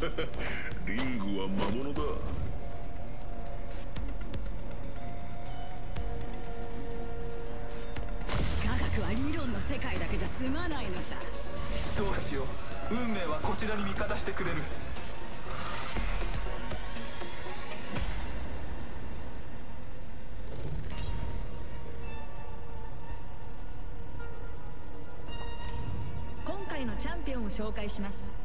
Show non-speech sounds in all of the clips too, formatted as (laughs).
(laughs) リングは魔物だ。科学は理論の世界だけじゃ済まないのさ。どうしよう。運命はこちらに味方してくれる。今回のチャンピオンを紹介します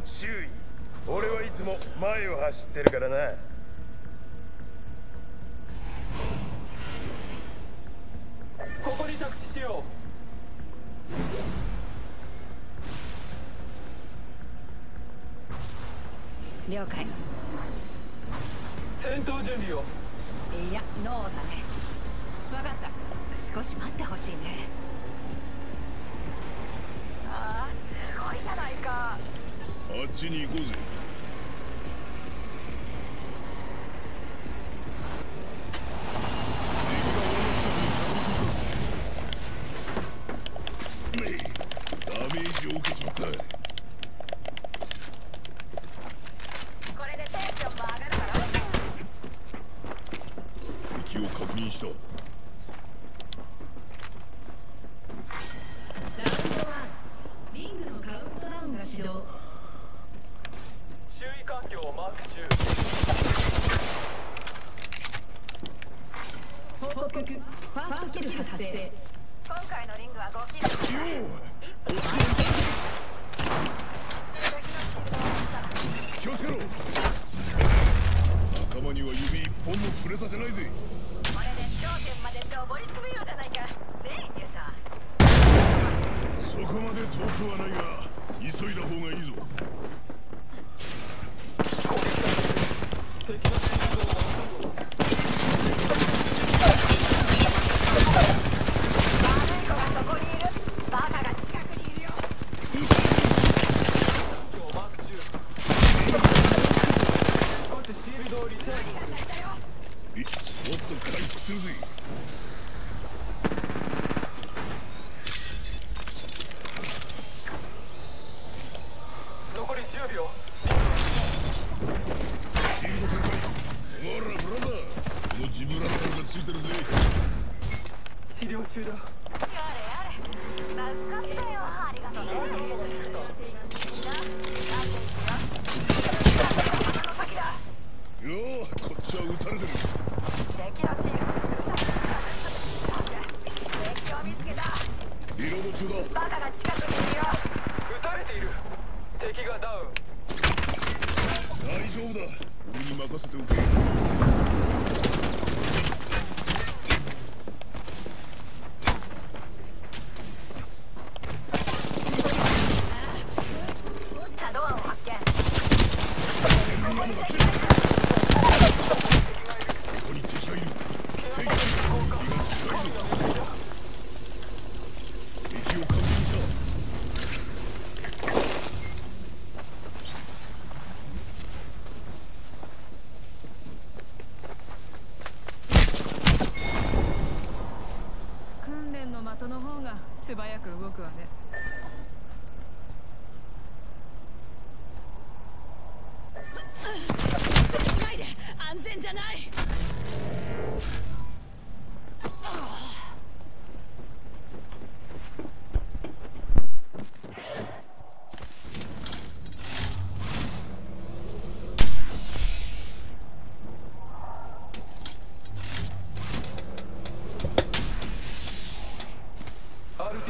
注意。俺はいつも前を走ってるからな。ここに着地しよ了解。う戦闘準備を。いやノーだね。分かった。少し待ってほしいね。ああすごいじゃないかあっちに行こうぜ。ダメージを受けちまったこれでテンションも上がるだろ敵を確認したラウンド1リングのカウントダウンが始動周囲環境をマーク中報告ファーストスキル発生今回のリングは5キロよう気をつけろ仲間には指一本も触れさせないぜこれで頂点まで登り詰めようじゃないかねえユタそこまで遠くはないが急いだ方がいいぞ敵のシールドを割ったぞ悪い子がそこにいるバカが近くにいるよ環境をマーク中少しシールドをリターンするいもっと回復するぜ残り10秒シールド展開ほらブラザーこのジブラルタルがついてるぜ治療中だやれやれ助かったよありがとうねみんな待っていくよあの先だようこっちは撃たれてる敵のシールド敵を見つけたリロード中だバカが近くにいるよ撃たれている敵がダウン大丈夫だ俺に任せておけザドアンを発見ここに敵がいる敵が近いぞ敵を確認した訓練の的の方が素早く動くわね。しないで安全じゃない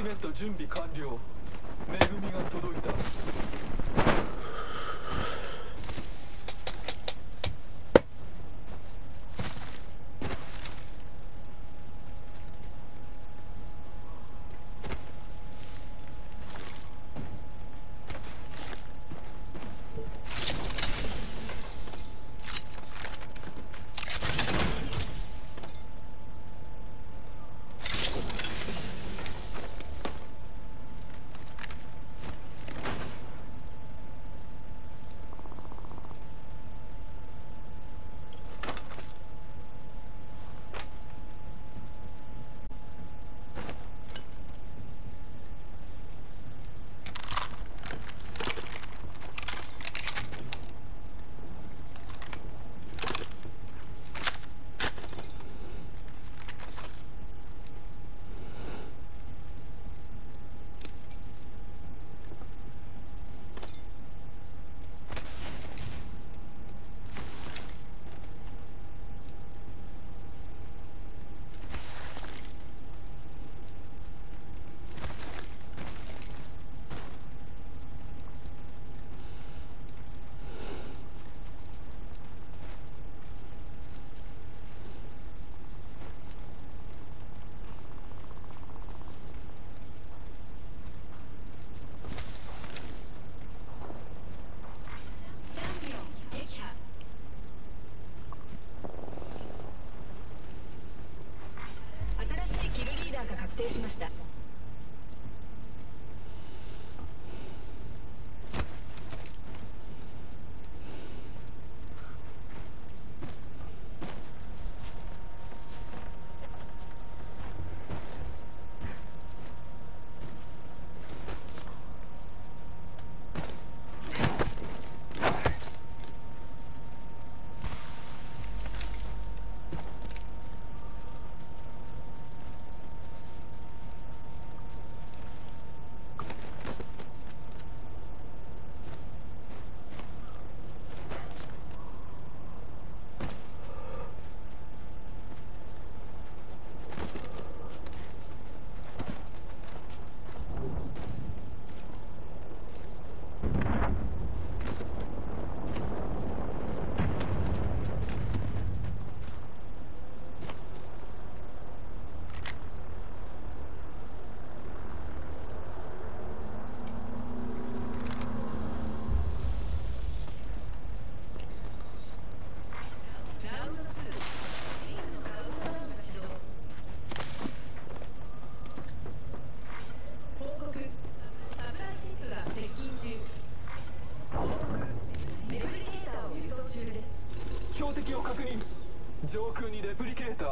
メット準備完了。恵みが届いた。プリケーター